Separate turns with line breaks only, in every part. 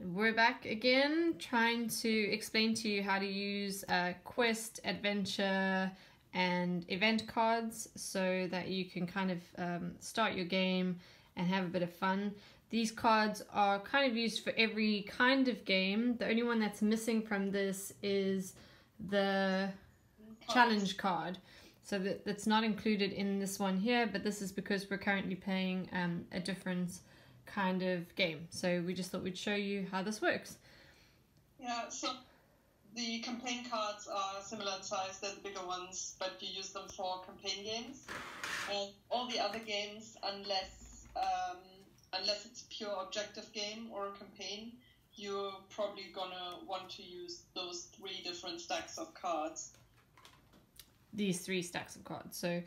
We're back again trying to explain to you how to use uh, quest, adventure, and event cards so that you can kind of um, start your game and have a bit of fun. These cards are kind of used for every kind of game. The only one that's missing from this is the challenge card. So that, that's not included in this one here, but this is because we're currently playing um, a different kind of game. So we just thought we'd show you how this works.
Yeah, so the campaign cards are similar in size, they're the bigger ones, but you use them for campaign games. And all the other games, unless um, unless it's pure objective game or a campaign, you're probably gonna want to use those three different stacks of cards.
These three stacks of cards. So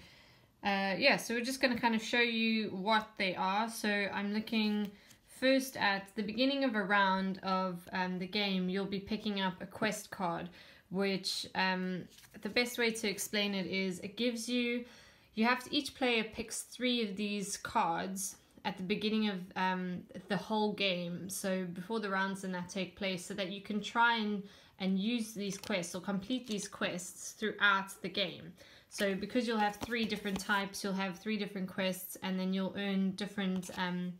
uh, yeah, so we're just going to kind of show you what they are. So I'm looking first at the beginning of a round of um, the game, you'll be picking up a quest card, which um, the best way to explain it is it gives you, you have to, each player picks three of these cards at the beginning of um, the whole game, so before the rounds and that take place, so that you can try and, and use these quests or complete these quests throughout the game. So because you'll have three different types, you'll have three different quests, and then you'll earn different um,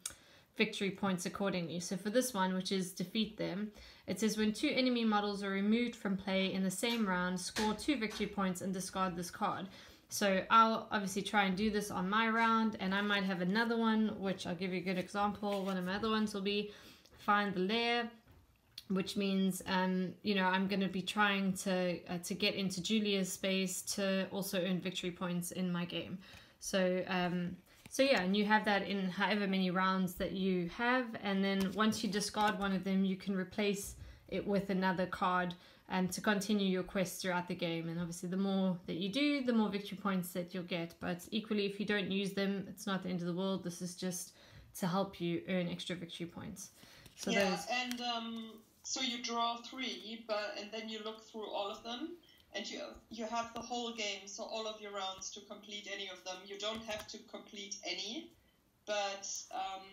victory points accordingly. So for this one, which is defeat them, it says when two enemy models are removed from play in the same round, score two victory points and discard this card. So I'll obviously try and do this on my round, and I might have another one, which I'll give you a good example. One of my other ones will be find the lair which means um, you know I'm going to be trying to uh, to get into Julia's space to also earn victory points in my game. So um, so yeah, and you have that in however many rounds that you have, and then once you discard one of them, you can replace it with another card and um, to continue your quest throughout the game. And obviously, the more that you do, the more victory points that you'll get. But equally, if you don't use them, it's not the end of the world. This is just to help you earn extra victory points.
So yeah, those... and um, so you draw three, but and then you look through all of them, and you you have the whole game, so all of your rounds to complete any of them. You don't have to complete any, but um,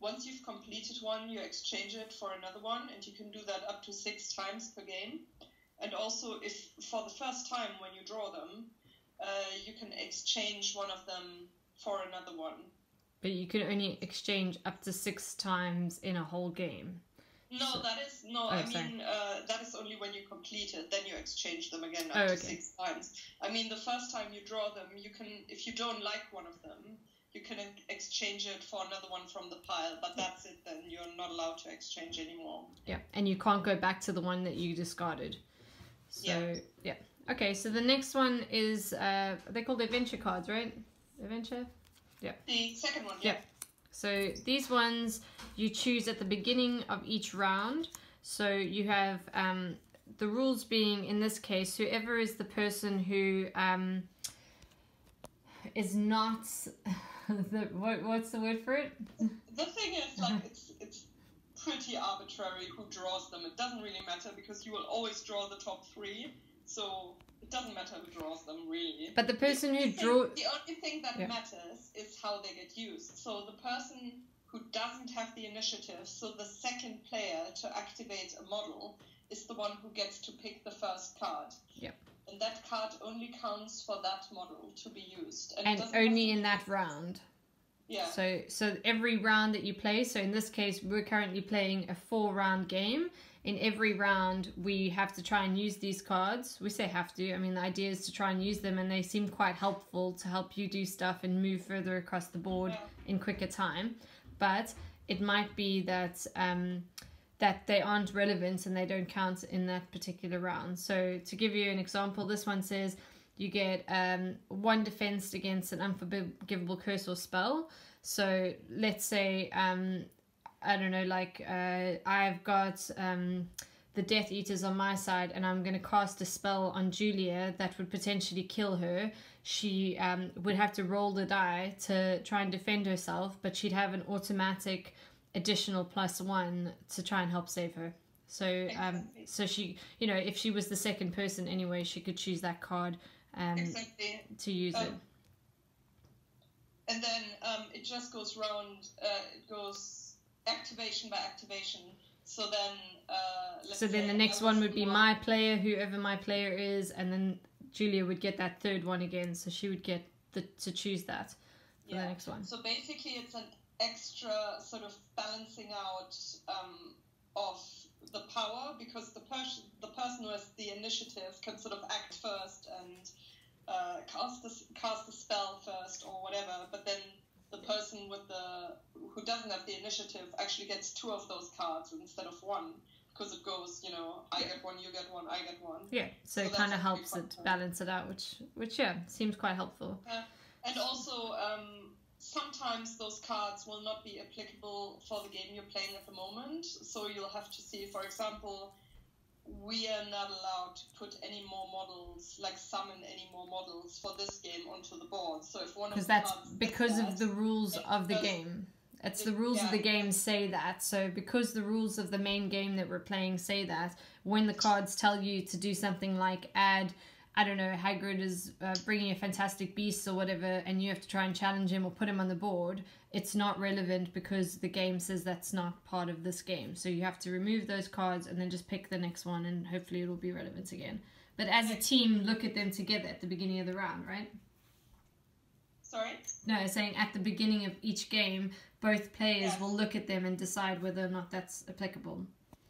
once you've completed one, you exchange it for another one, and you can do that up to six times per game. And also, if for the first time when you draw them, uh, you can exchange one of them for another one.
But you can only exchange up to six times in a whole game.
No, that is no. Oh, I mean, uh, that is only when you complete it. Then you exchange them again up oh, okay. to six times. I mean, the first time you draw them, you can, if you don't like one of them, you can exchange it for another one from the pile. But that's it. Then you're not allowed to exchange anymore.
Yeah, and you can't go back to the one that you discarded. So yeah. yeah. Okay, so the next one is uh, they called adventure cards, right? Adventure.
Yeah. The second one. yeah. yeah.
So these ones you choose at the beginning of each round. So you have um, the rules being, in this case, whoever is the person who um, is not the what, what's the word for it?
The thing is, like, it's it's pretty arbitrary who draws them. It doesn't really matter because you will always draw the top three. So it doesn't matter who draws them really.
But the person who drew
the only thing that yeah. matters is how they get used. So the person who doesn't have the initiative, so the second player to activate a model is the one who gets to pick the first card.
Yep.
And that card only counts for that model to be used.
And, and only in that round.
Yeah.
So so every round that you play, so in this case we're currently playing a four round game in every round we have to try and use these cards. We say have to, I mean the idea is to try and use them and they seem quite helpful to help you do stuff and move further across the board in quicker time. But it might be that um, that they aren't relevant and they don't count in that particular round. So to give you an example, this one says you get um, one defense against an unforgivable curse or spell. So let's say um, I don't know, like uh, I've got um, the Death Eaters on my side, and I'm going to cast a spell on Julia that would potentially kill her. She um, would have to roll the die to try and defend herself, but she'd have an automatic additional plus one to try and help save her. So, um, so she, you know, if she was the second person anyway, she could choose that card um, exactly. to use um, it.
And then um, it just goes round. Uh, it goes activation by activation. So then, uh, let's
So then the next one would be
the
my player, whoever my player is, and then Julia would get that third one again. So she would get the, to choose that for the
Yeah.
next one.
So basically, it's an extra sort of balancing out um, of the power because the person the person who has the initiative can sort of act first and uh, cast a, s- cast a spell first or whatever, but then the person with the who doesn't have the initiative actually gets two of those cards instead of one because it goes, you know, I
Yeah.
get one, you get one, I get one.
Yeah, so,
So
it kind of helps it balance it out, which which yeah seems quite helpful.
And also, um, sometimes those cards will not be applicable for the game you're playing at the moment. So you'll have to see, for example, we are not allowed to put any more models, like summon any more models for this game onto the board. So if one of
that's because of the rules of the game. It's
it-
the rules of the game say that. So because the rules of the main game that we're playing say that, when the cards tell you to do something like add, I don't know, Hagrid is uh, bringing a fantastic beast or whatever, and you have to try and challenge him or put him on the board, it's not relevant because the game says that's not part of this game. So you have to remove those cards and then just pick the next one, and hopefully it'll be relevant again. But as a team, look at them together at the beginning of the round, right?
Sorry?
No, saying at the beginning of each game, both players
Yes.
will look at them and decide whether or not that's applicable.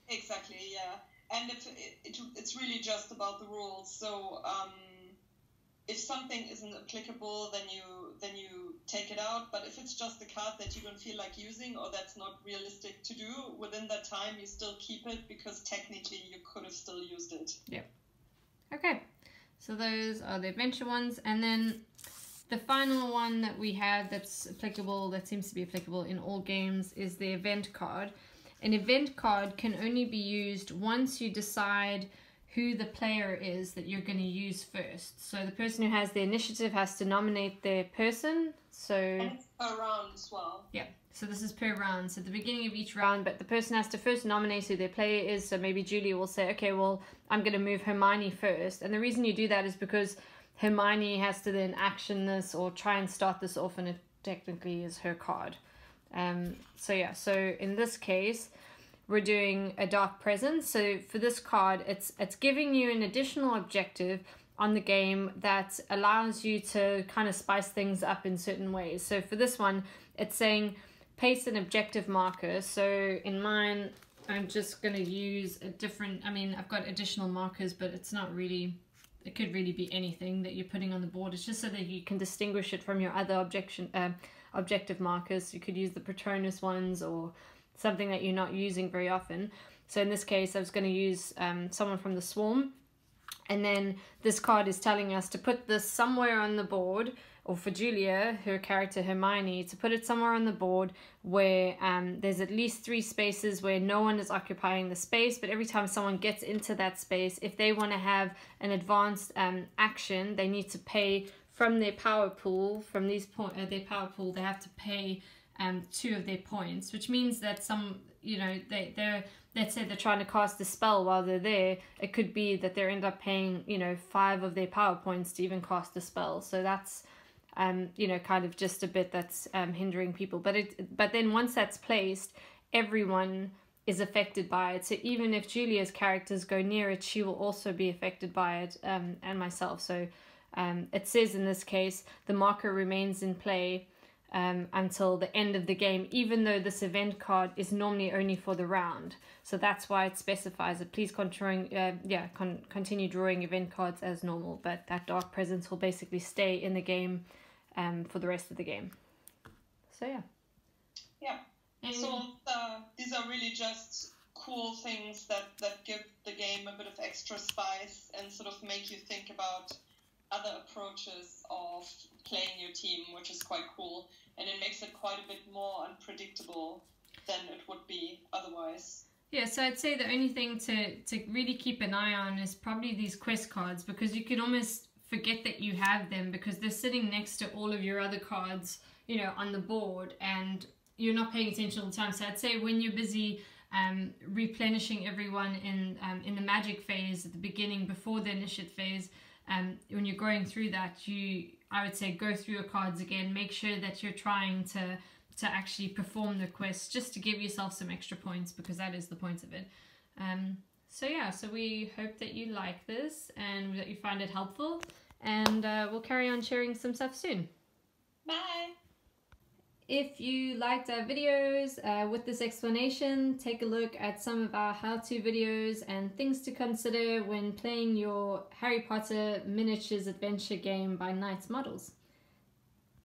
Exactly, yeah. And if it, it, it's really just about the rules. So um, if something isn't applicable, then you then you take it out. But if it's just a card that you don't feel like using or that's not realistic to do within that time, you still keep it because technically you could have still used it. Yep.
Okay, so those are the adventure ones, and then the final one that we have that's applicable, that seems to be applicable in all games, is the event card. An event card can only be used once you decide who the player is that you're going to use first. So the person who has the initiative has to nominate their person. So
it's around as well.
Yeah. So this is per round. So at the beginning of each round, but the person has to first nominate who their player is. So maybe Julie will say, okay, well, I'm going to move Hermione first. And the reason you do that is because Hermione has to then action this or try and start this off, and it technically is her card. Um, so yeah, so in this case, we're doing a dark presence. So for this card, it's it's giving you an additional objective on the game that allows you to kind of spice things up in certain ways. So for this one, it's saying paste an objective marker. So in mine, I'm just going to use a different, I mean, I've got additional markers, but it's not really, it could really be anything that you're putting on the board. It's just so that you can distinguish it from your other objection, uh, objective markers. You could use the Patronus ones or something that you're not using very often. So in this case, I was going to use um, someone from the swarm. And then this card is telling us to put this somewhere on the board, or for Julia, her character Hermione, to put it somewhere on the board where um, there's at least three spaces where no one is occupying the space. But every time someone gets into that space, if they want to have an advanced um, action, they need to pay from their power pool. From these point, uh, their power pool, they have to pay um, two of their points, which means that some, you know, they they're let's say they're trying to cast a spell while they're there, it could be that they end up paying, you know, five of their power points to even cast a spell. So that's, um, you know, kind of just a bit that's um, hindering people. But it, but then once that's placed, everyone is affected by it. So even if Julia's characters go near it, she will also be affected by it, um, and myself. So um, it says in this case, the marker remains in play um, until the end of the game, even though this event card is normally only for the round. So that's why it specifies it. Please continuing, uh, yeah, con- continue drawing event cards as normal, but that dark presence will basically stay in the game um, for the rest of the game. So yeah.
Yeah.
And-
So uh, these are really just cool things that, that give the game a bit of extra spice and sort of make you think about other approaches of playing your team, which is quite cool. And it makes it quite a bit more unpredictable than it would be otherwise.
Yeah, so I'd say the only thing to, to really keep an eye on is probably these quest cards because you could almost forget that you have them because they're sitting next to all of your other cards, you know, on the board and you're not paying attention all the time. So I'd say when you're busy um, replenishing everyone in um, in the magic phase at the beginning before the initiate phase, um, when you're going through that, you I would say go through your cards again, make sure that you're trying to to actually perform the quest, just to give yourself some extra points because that is the point of it. Um, so yeah, so we hope that you like this and that you find it helpful, and uh, we'll carry on sharing some stuff soon.
Bye.
If you liked our videos uh, with this explanation, take a look at some of our how-to videos and things to consider when playing your Harry Potter Miniatures Adventure game by Knights Models.